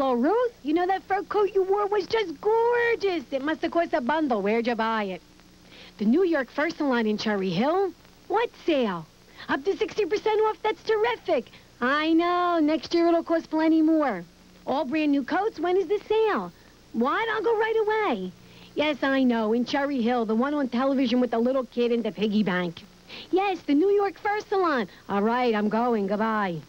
Hello, Ruth? You know that fur coat you wore was just gorgeous. It must have cost a bundle. Where'd you buy it? The New York Fur Salon in Cherry Hill? What sale? Up to 60% off? That's terrific. I know. Next year it'll cost plenty more. All brand new coats? When is the sale? Why, I'll go right away. Yes, I know. In Cherry Hill, the one on television with the little kid in the piggy bank. Yes, the New York Fur Salon. All right, I'm going. Goodbye.